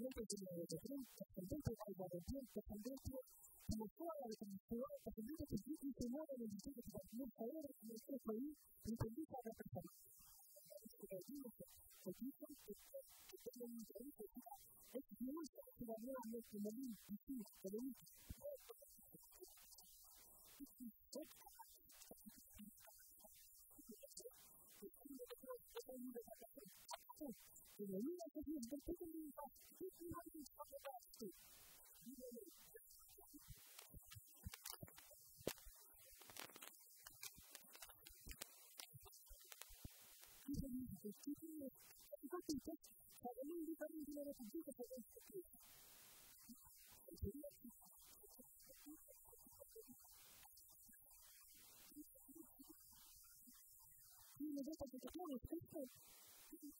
siempre tiene la educación, la el de el a la de Thank you. You know, you've been thinking to yourself, this Thank you.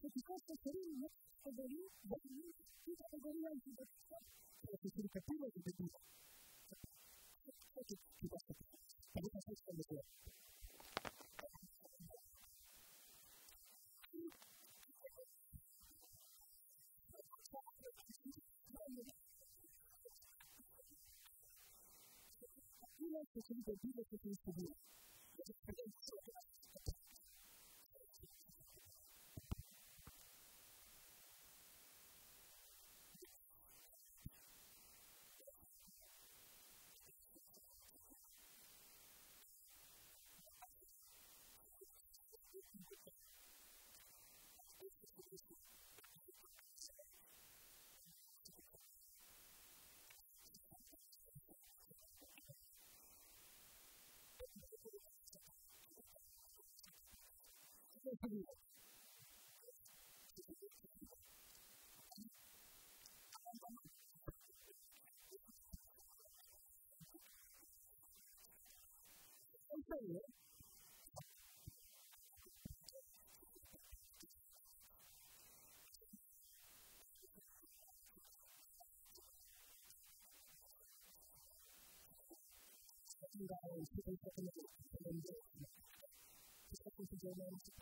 por supuesto, querido, Egoí, Bolí, y la categoría de identidad, pero que significativo es objetivo. Para eso es el deseo. Thank you. にも、本当、の自分で、自分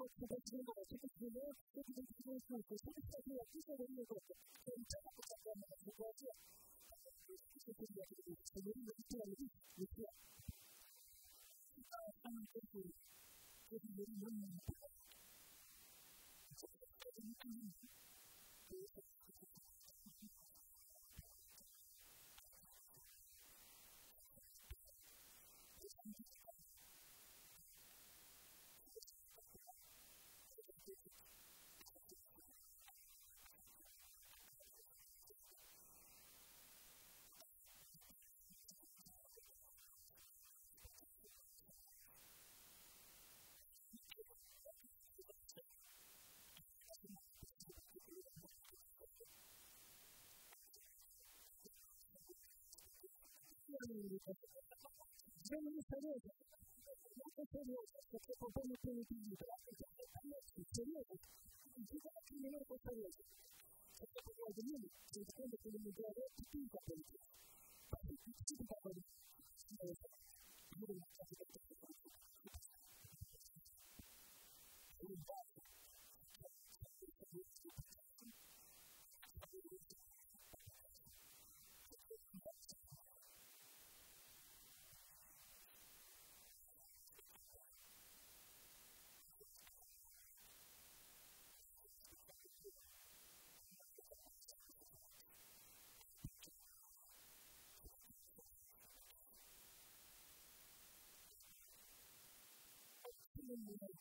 を複雑ながら自分の要求的人生をしていく、その人たちが非常に良いこと、そういったことだと思うので、僕は、自分の人生を生きている、生きている、生きている。あの、結構、自分の人生を生きている。Serioso, perché propone più di serioso. Il tipo di non è serioso. Perché poi al domani si dipende che non mi deve avere tutti i capelli. Poi si può fare serioso. Io non so se è in the way to the best of the system. Into the ministry. Whatever the conflict is, Thank you.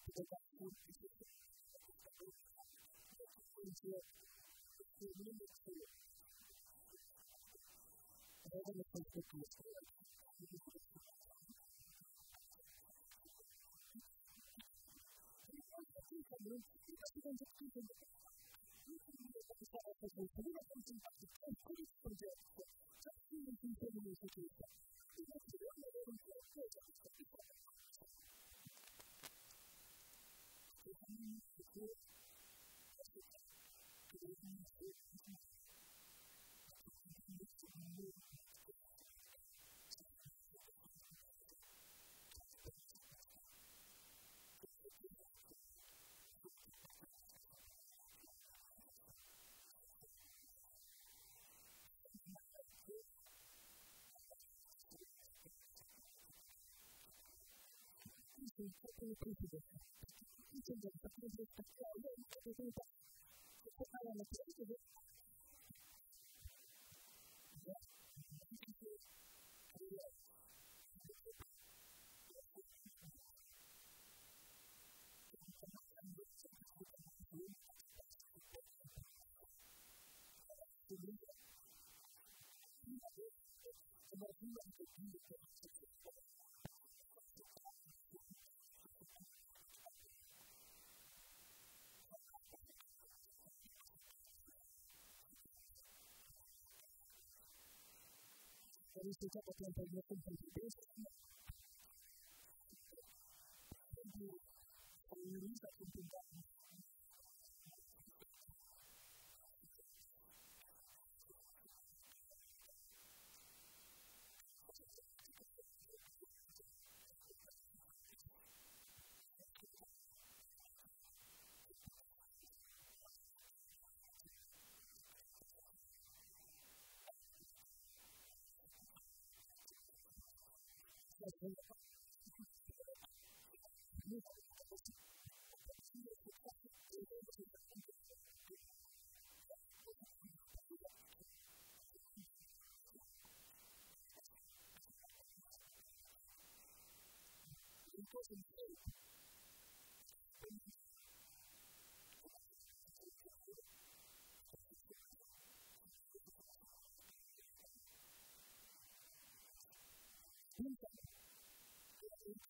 그래서 Thank you. 인터뷰를 보시겠어요. 이제 인터뷰를 받고 인터뷰를 받고 사람을 보시고 Thank you. dice que important thing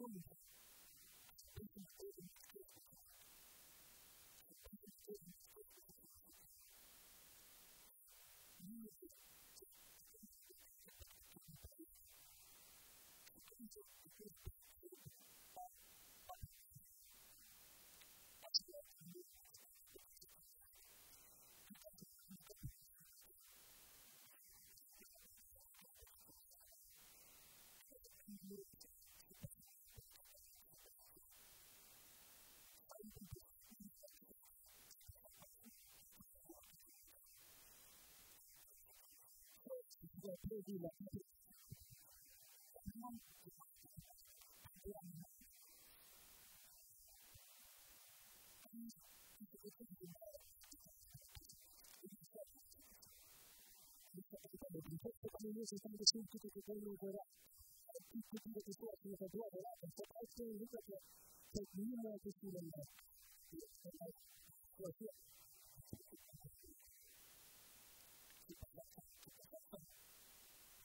Hallelujah. Keluarga.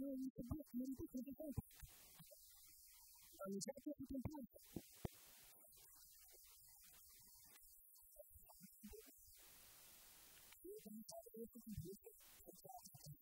really about the individual data. So you check it with your Thank you.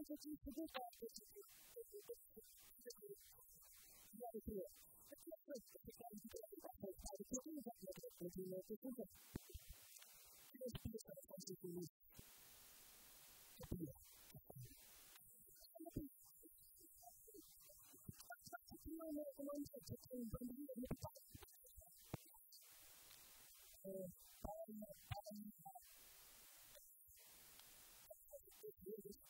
sometimes it's easy to do that. This is it. This You got do it. It's not good if you can do it. That's why I was looking at that little bit in there. This is it. It is because of what you do. To be. Thank you.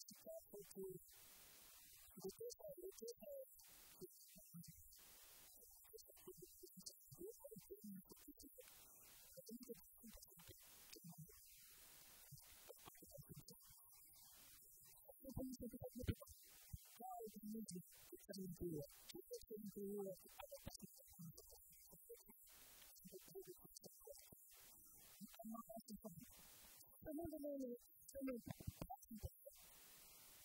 porque muchos a veces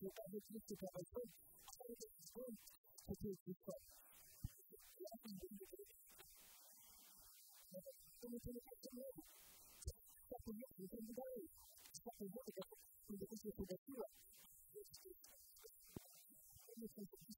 我感觉自己的儿子，他的儿子，他自己管。我们现在怎么样？他不要你跟不到你，他不要这个，你的这些不得了。我们现在。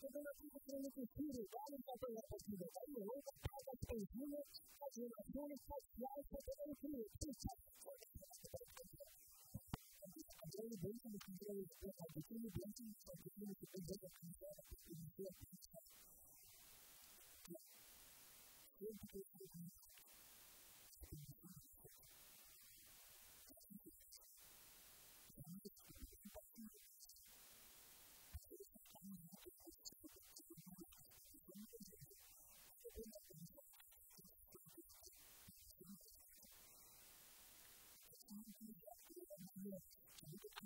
Porque no tiene que ser posible, vale la pena posible, vale la pena para consumir las relaciones sociales que tienen que existir. Very briefly, to go with the beginning blessings of the community to build a concept in the field.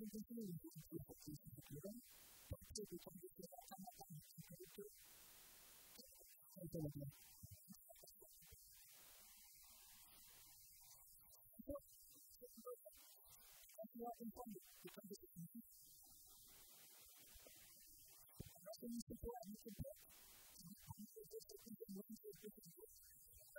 conjuguer les deux idées pour ces idées-là, partir de conjuguer la parole entre les deux, c'est le bien. une de conjugaison. Alors, c'est une histoire, une histoire, une histoire, une histoire, une histoire, une histoire, une histoire, une histoire, une histoire, une histoire,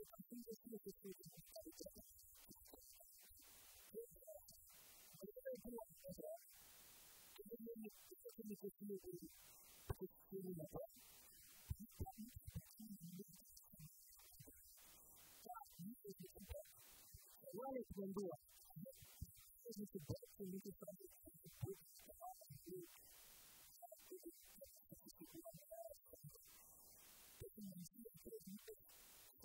of the people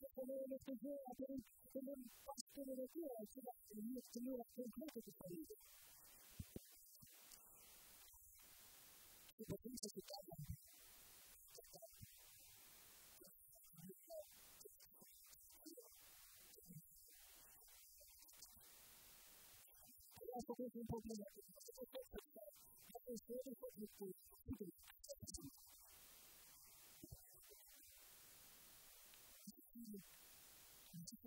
je kommer att representera den som den fast relaterade till att vi måste göra konkret i Sverige. Det var det som fick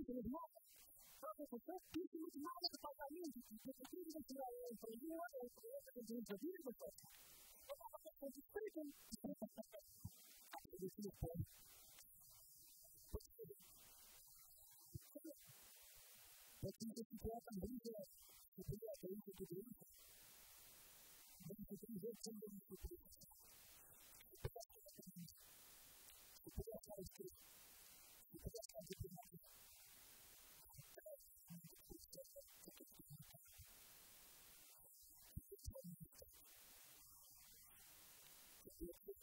lo que está haciendo creo que es un poco más es una serie para un contexto muy pequeño un nivel de seguro de vida de empresa People of porque isso muito mais do pagamento, porque tudo que é empreendedor, é empresa, é de vida, você. É uma coisa que explica. Isso não pode. Porque isso se trata também de subir a frente do grupo. Você tem que ver como ele se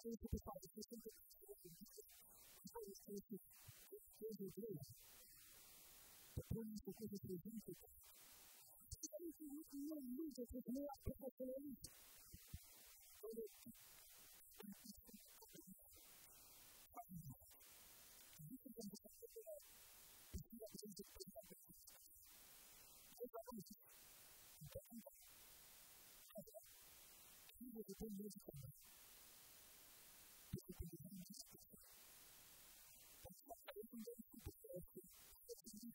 extremely very difficult to think of how it's going to do it. The police are going to present it. Anything you can know, use it with more professionalism. Thank you. tem medo de brincar dentro da maneira que você tem medo de ser papai, que não é que você tem que ter medo de muita coisa. Só porque eu não é esse preto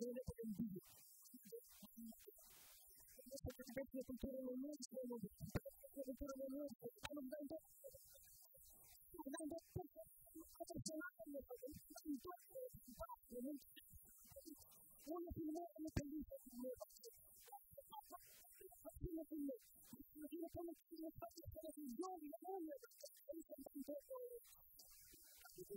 viene por envidia. La cultura de la la cultura de la está nombrando, nombrando a personas que le presentan un cuerpo de su padre, ¿no? Una primera en este libro, como el pastor, imagínate, imagínate cómo tiene espacio para que yo, mi amor, me respeto, y se mantenga. Así que,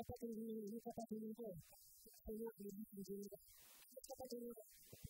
方という言い方で言うと、そういう言い方で言うと、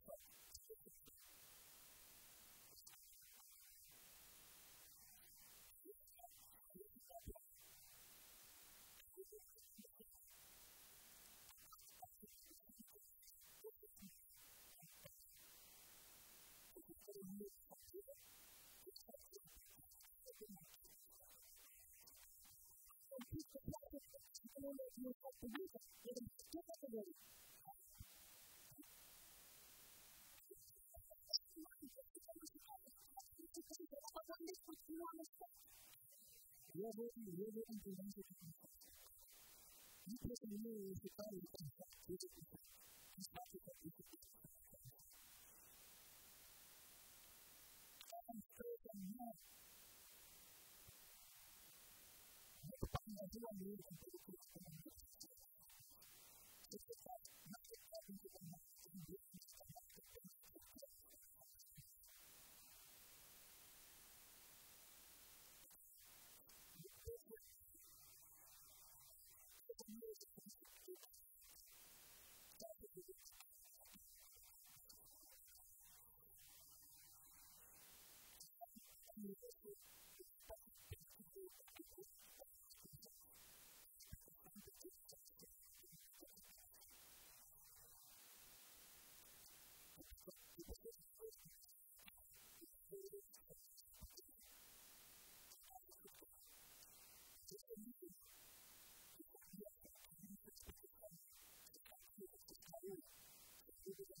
que saber que eu sou Tomou por isso. Eu não sei como é que é. Eu quero que eu não me dê Eu não sei no vendo luta porque sabe que a gente tem que ter um controle. Ele tem que ter pessoas, ele está sendo glad kita berikan kepada kita. Kita berikan kepada kita. Kita berikan kepada kita. Jesus.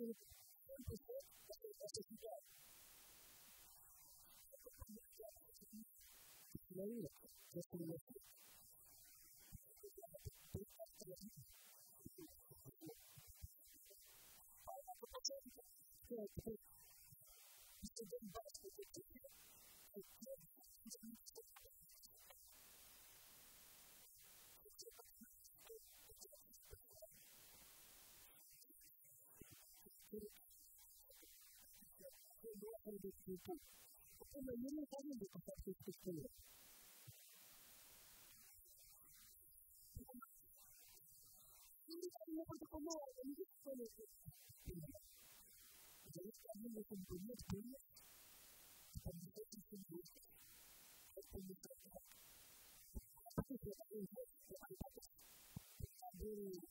する。Thank you. coisa tipo, eu não vou me preocupar com isso que eu Uma coisa como eu não sei se eu estou fazendo com duas coisas, para mim é isso que eu estou fazendo. Eu estou fazendo isso que eu estou fazendo.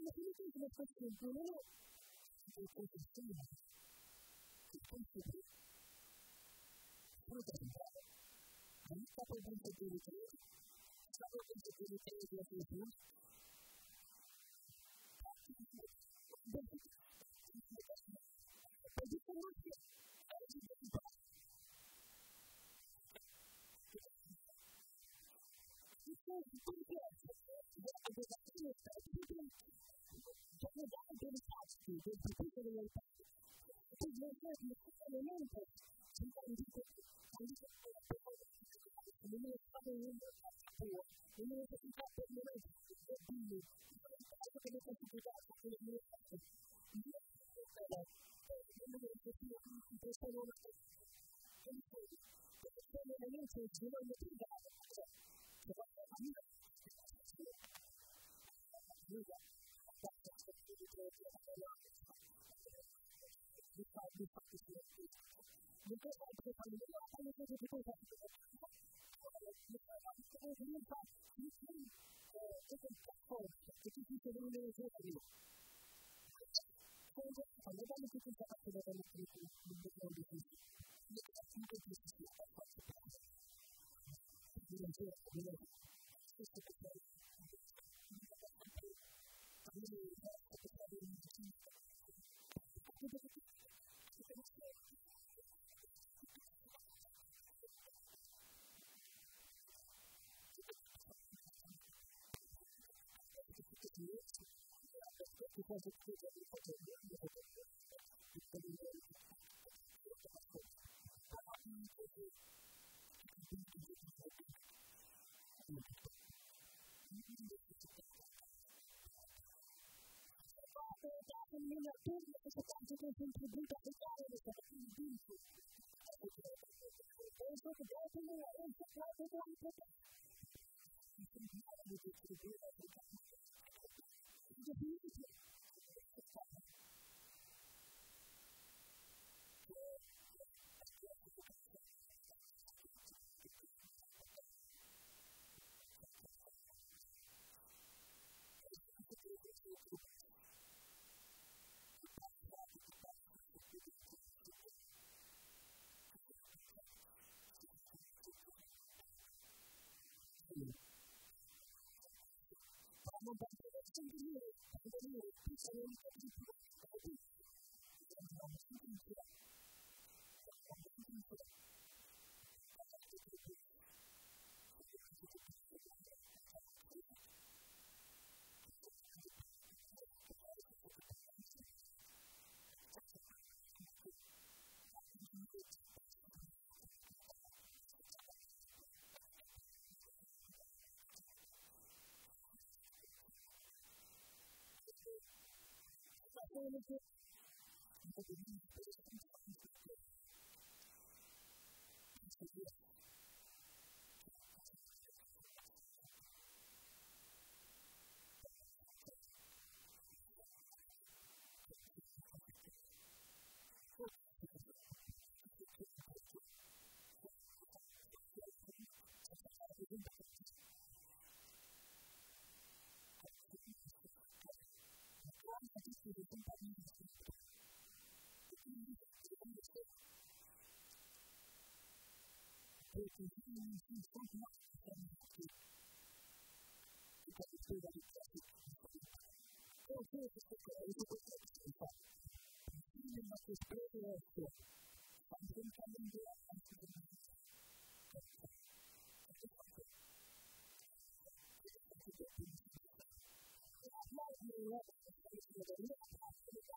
that you think that person is doing it, they think it's doing it. It's possible. What does it matter? Are you capable of doing it? Capable of doing it is what you do. But you cannot get out of the box. You can't do it. it, those people don't know what they're attached to, the people they are Because they're here in the family member, sometimes you get, and you get, and you know, something in your passport, you know, that you have to know what do you, you know, that's what they're going to do, that's what they're going to do. You know, Thank you. Can do it, it's what you because it's good that we have to in una pubblica società che è contribuita a creare le caratteristiche e so che dopo me la resta quasi quasi tutta si sentiva di distribuire le caratteristiche Thank you. をそういう形で、Thank you. They continue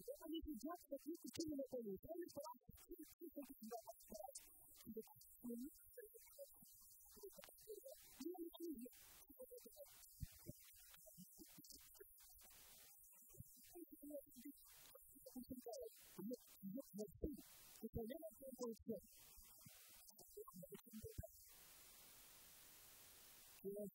Thank you. I need to just that you continue to say, very fast, you think it's not like that. You know, you Yes.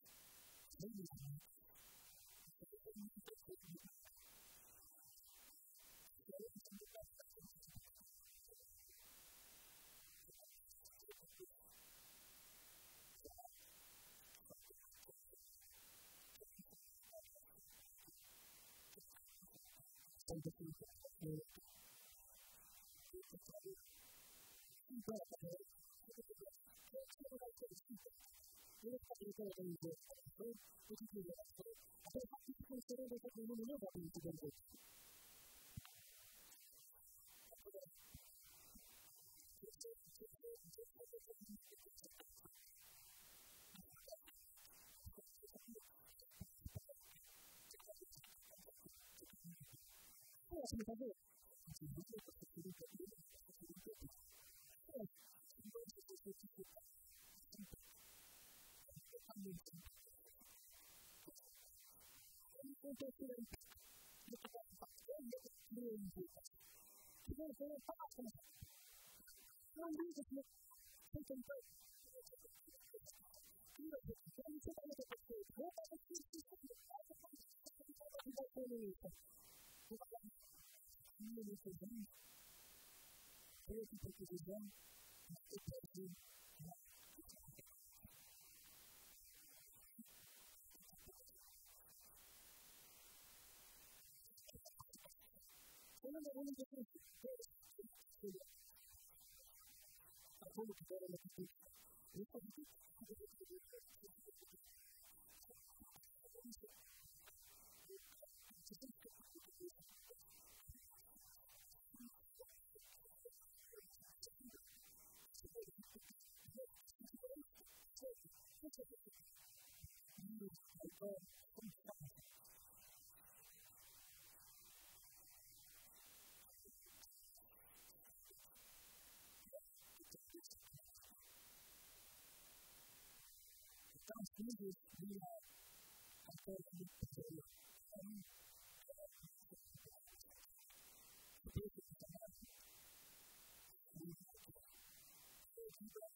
いいからだね、そういうことが、そういうことが、ヨーロッパで言ったらいいんで、そういうことで、あと、発掘してることのものがいい Jesus, we are according to the same the person of the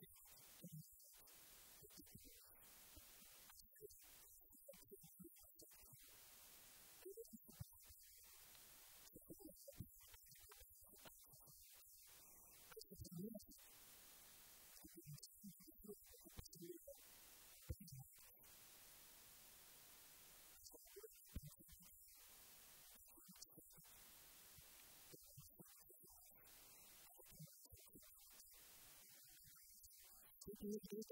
Yes.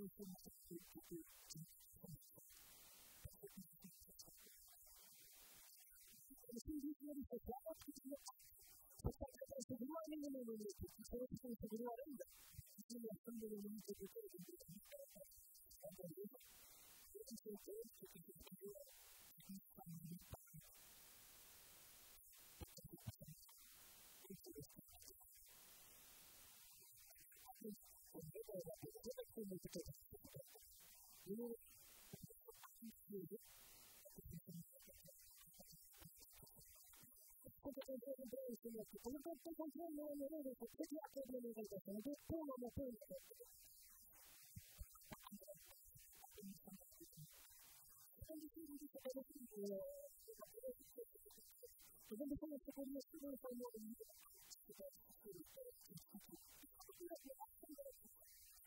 いうふうにしていく人生を生だけではそういうことが必要だと。いう、そういう、ここで全部ですね、このポップコントロールの能力を手に当てるのがですね、日本はもうそういうことです。自分でそのそこにすごいと思うのに、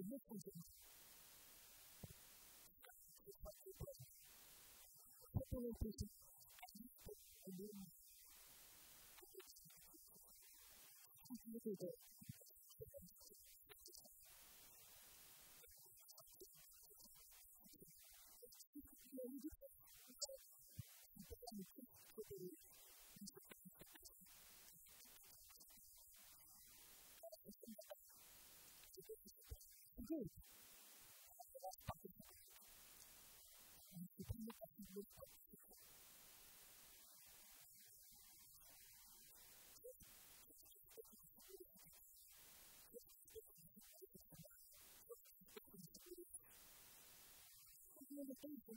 思っていたのかもしれません。Thank you. faith. Thank you.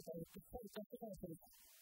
されて、こういたことをす。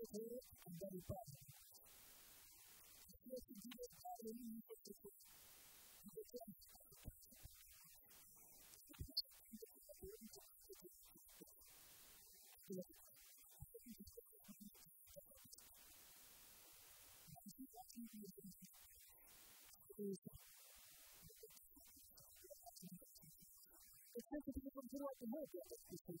It's good and very bad. Yes, you it all the university. You did it It's time to be able to do the work is.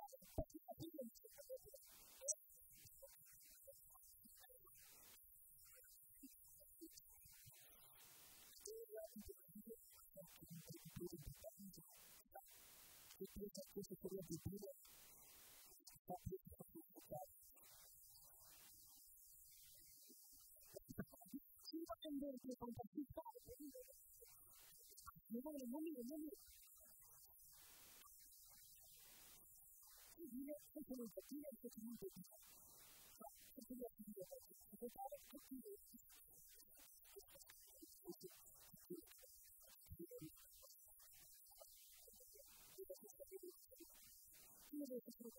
to do it. Thank you. It's not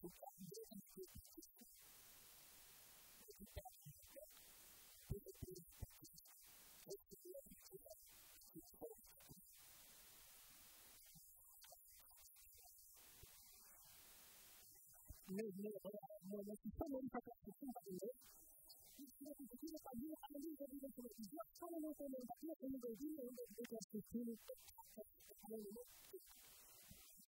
네, 네, 뭐, 뭐, 비슷한 사가 있을 것같데 그래서 그게 가지고 하는 것들이 좀 비슷한 것들을 가지고 있는 거지, 이런 것들이 좀 비슷한 것들을 가지고 있는 거지,